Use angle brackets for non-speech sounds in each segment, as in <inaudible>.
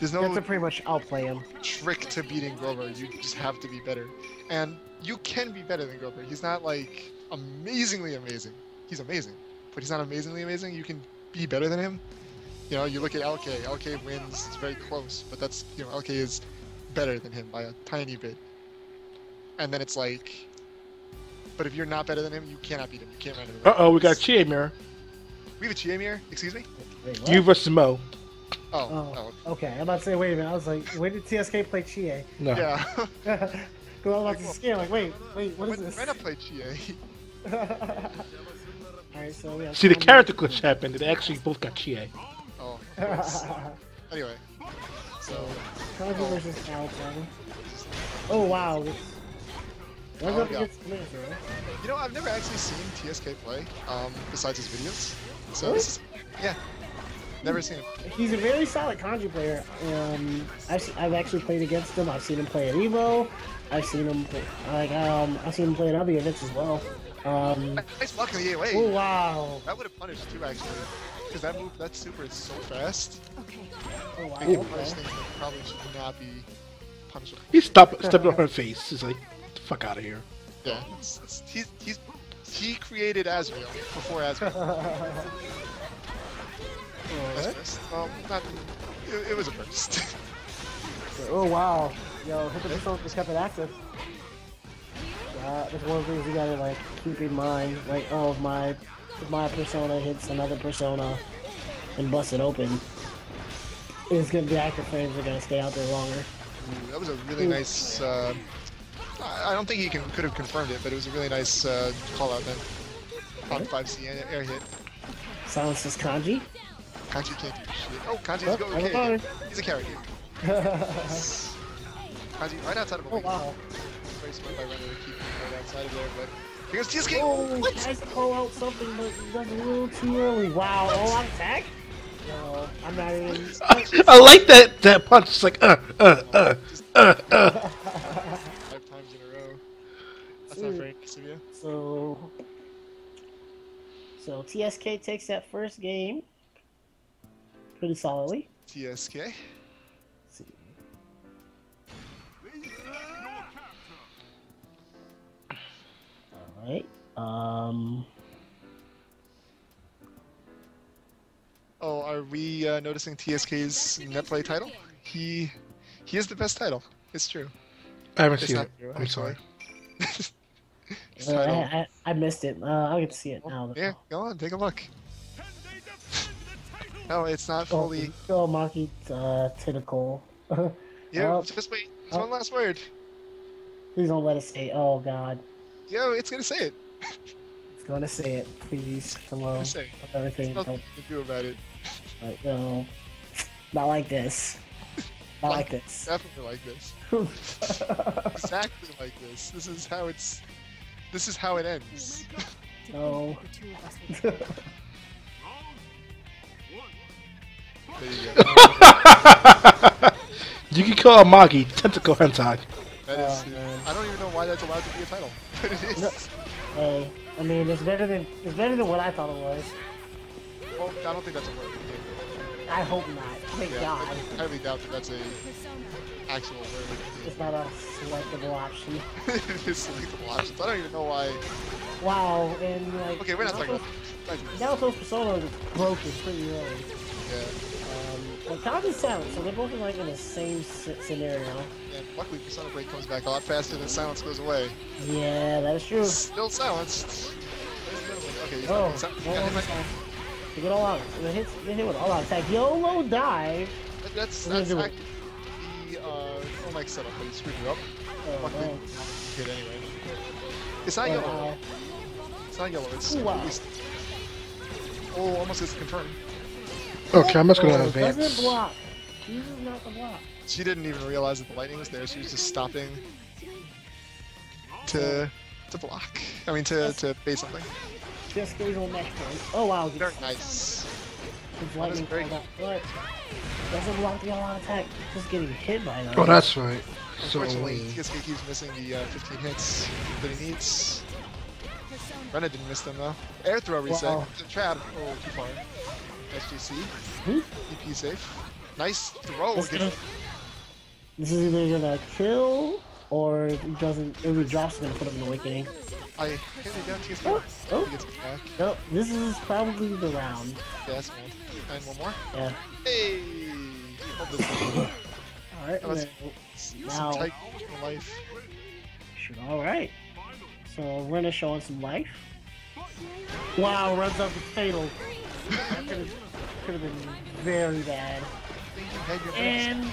There's You have no to pretty much outplay him. trick to beating Grover. You just have to be better. And you can be better than Grover. He's not like amazingly amazing. He's amazing, but he's not amazingly amazing. You can be better than him. You know, you look at LK. LK wins. It's very close, but that's you know LK is better than him by a tiny bit. And then it's like, but if you're not better than him, you cannot beat him. You can't run into Uh oh, we got Chie mirror. We have a Chie mirror. Excuse me. Wait. You versus Mo. Oh. Oh. oh. Okay, I'm about to say, wait a minute. I was like, when did TSK play Chie? No. Yeah. Because I was about to scare, like, wait, wait, what is when, this? when I played Chie, <laughs> Alright, so we have See, the Tommy- character glitch happened. They actually both got Chie. oh. <laughs> Anyway. So. Kanji versus Alton. Oh wow. Oh, up yeah. against Blazer? You know, I've never actually seen TSK play, um, besides his videos. So Really? this is, yeah, never seen him. He's a very solid kanji player. Um, I've, I've actually played against him. I've seen him play at Evo. I've seen him play, like um I've seen him play at other events as well. Um, Nice block on the AOA. oh wow. That would have punished too, actually, because that move, that super is so fast. Oh wow. It can Okay. punish things that probably should not be punishable. He stopped, stepped on her face. He's like, the fuck out of here. Yeah, it's, it's, he's he's he created Asriel before Asriel. <laughs> Alright. first. Well, not. It, it was a first. <laughs> Oh wow. Yo, hit the persona just kept it active. Yeah, that's one of the things you gotta like keep in mind. Like, oh, if my if my persona hits another persona and busts it open, it's gonna be active frames are gonna stay out there longer. Ooh, that was a really nice. Uh, I I don't think he can could have confirmed it, but it was a really nice uh, call out then. On 5C air, hit. Silence is kanji. Kanji can't do shit. Oh, Kanji's Oh, go I'm okay. fine. He's a carry dude. oh Kanji right outside of a wing. wow. Very smart by Rena to keep him right outside of there, but here TSK. Oh, what? tries to call out something, but he does a little too early. Wow, all out attack? No, I'm not even. <laughs> I like that that punch. It's like, uh, uh, uh, uh, uh. Five times in a row. That's not Ooh. very nice of you. So, so TSK takes that first game pretty solidly. TSK. Let's see. All right. Um. Oh, are we uh, noticing TSK's netplay title? He he is the best title. It's true. I haven't It's seen it. true, I'm actually. sorry. <laughs> Uh. I, I, I missed it. Uh, I'll get to see it now. though. Yeah, go on, take a look. No, it's not Oh, fully. Phil Maki uh, tentacle. <laughs> Yeah, oh. just wait. It's Oh. one last word. Please don't let us say. Oh God, Yo, it's gonna say it. <laughs> it's gonna say it. Please, come on. It's gonna say. it. Everything. There's Don't, nothing to do about it. like, no, not like this. <laughs> Not like this. Definitely like this. Exactly like this. This is how it's. This is how it ends. no. You go. <laughs> you can call Magi tentacle hentai. That Oh, I don't even know why that's allowed to be a title, but it is. No. Hey, I mean, it's better than it's better than what I thought it was. Well, I don't think that's a word. I hope not. Thank Yeah, God. I highly doubt that that's a actual word. It's not a selectable option. <laughs> it's selectable options. I don't even know why. Wow, and like. Okay, we're not talking about. Naoto's persona is broken pretty early. Yeah, Um, and Kanji's silent, so they're both like in the same scenario. and luckily Persona Break comes back a lot faster than Silence goes away. Yeah, that is true. Still silenced. Okay, he's Oh, not, he's not, well, got hit by- you get all out. You hit, you hit with all out attack. YOLO dive. that- that's that's do the uh, full mic setup, but he screwed you up. Oh, Luckily, man. hit anyway. It's not yellow. uh, It's not yellow. It's wow. Oh, almost gets confirmed. Okay, I'm just gonna oh, advance. Doesn't block. Uses not the block. She didn't even realize that the lightning was there. She was just stopping to to block. I mean, to to bait something. Just goes on next one. Oh wow, Very gets nice. his That is lightning very called. But doesn't block the all out attack. Just getting hit by them. Oh, that's right. So Unfortunately, lame. TSK keeps missing the uh, 15 hits that he needs. Brenna didn't miss them though. Air throw reset. Wow. The trap. Oh, too far. SGC. Hmm? EP safe. Nice throw. This, gonna, this is either gonna kill or it doesn't. It drops, it's gonna put him in awakening. I hit it down to his Oh, oh. He gets back. No, this is probably the round. Yes, man. And one more. Yeah. Hey! <laughs> All right. That was- well, Some life. Shoot, all right. So we're gonna show him some life. Wow, runs up with fatal. That could have been very bad. think you had your best. And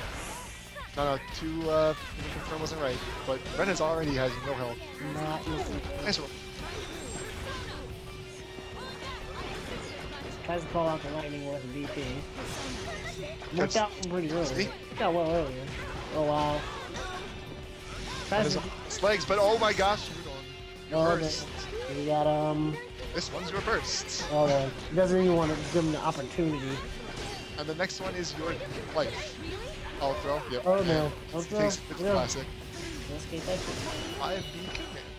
No, no, two, uh, confirm wasn't right, but Ren has already has no health. not looking. Nice roll. Tries to call out the lightning with a VP. Worked out pretty early. See? Worked out well earlier. Oh wow. Tries to, legs, but oh my gosh, you're going. oh, Burst. the- we got um. This one's your burst. Oh, no. he doesn't even want to give him the opportunity. And the next one is your life. I'll throw. Yep. Oh, no. And Don't throw. Takes the No. classic. Let's get that shit. Five B command.